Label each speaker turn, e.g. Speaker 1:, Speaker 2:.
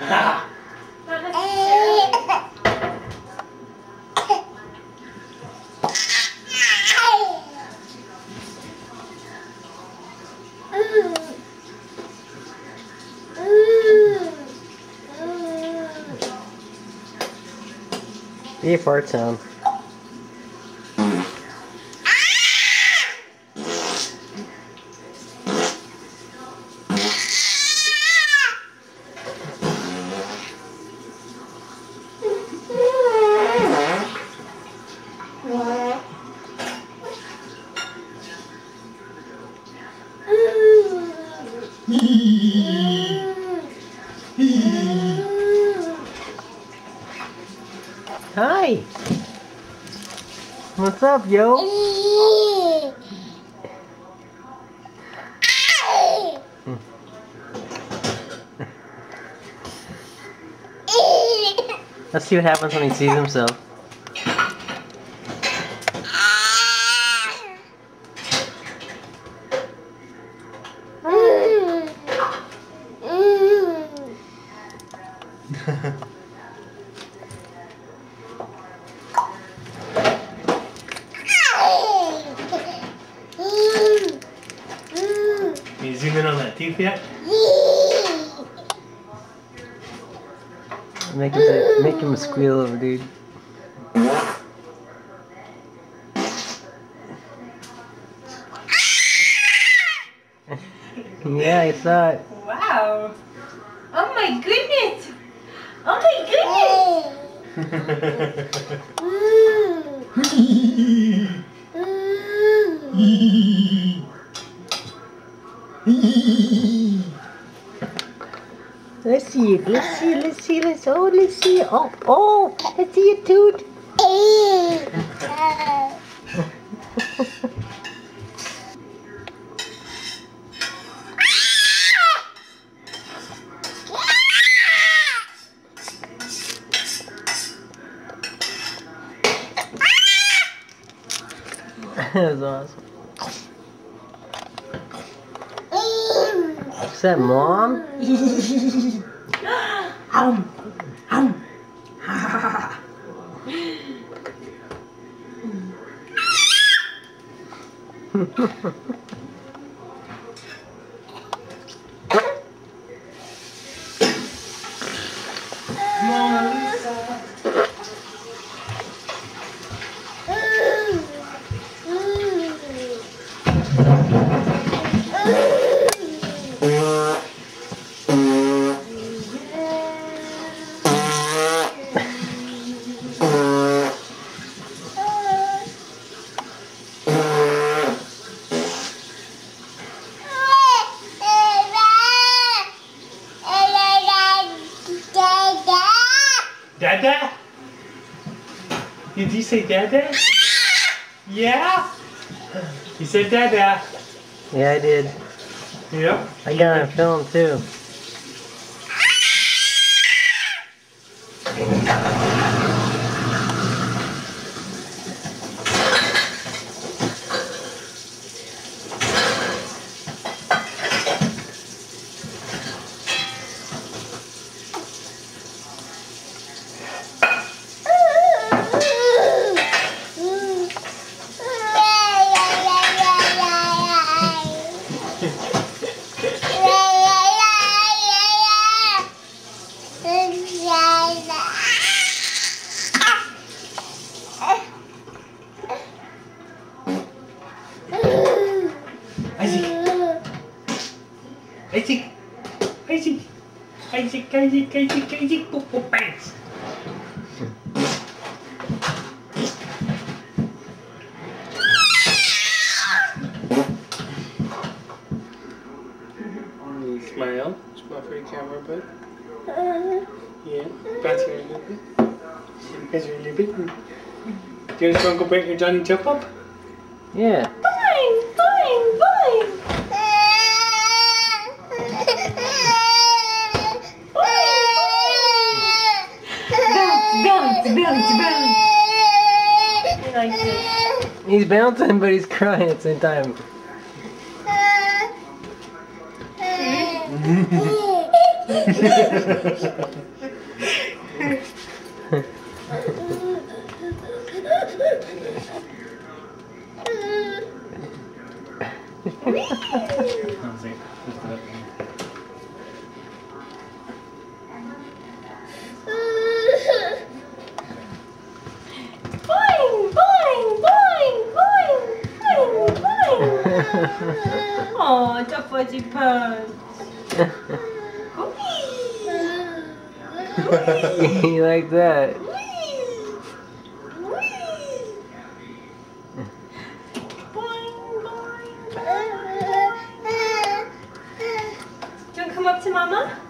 Speaker 1: Not necessarily.
Speaker 2: Be a Hi. What's up, yo? Let's see what happens when he sees himself.
Speaker 1: In on that tooth yet?
Speaker 2: Make him make him squeal over, dude. yeah, I saw it.
Speaker 1: Wow. Oh my goodness. Oh my
Speaker 2: Let's see it. Let's see. Let's see. Let's oh. Let's see. Oh. Oh. Let's see it, dude. that was awesome. Is that mom?
Speaker 1: Um, um. Mona Dada? Did you say Dada? Yeah? You said Dada.
Speaker 2: Yeah, I did.
Speaker 1: Yep.
Speaker 2: I got on film too.
Speaker 1: Isaac. Isaac. Isaac, Isaac, Isaac, Isaac. Boop, boop, bangs. Smile. Smile for your camera, bud. Uh-huh. Yeah. Bounce your head a little bit. Because you're a little bit. Do you want to go break your Johnny jump up?
Speaker 2: Yeah.
Speaker 1: Fine, fine, fine. Bounce, bounce, bounce. He likes it.
Speaker 2: He's bouncing, but he's crying at the same time.
Speaker 3: Oh, the fuzzy pants.
Speaker 2: you like that?
Speaker 3: Do you want to come up to Mama?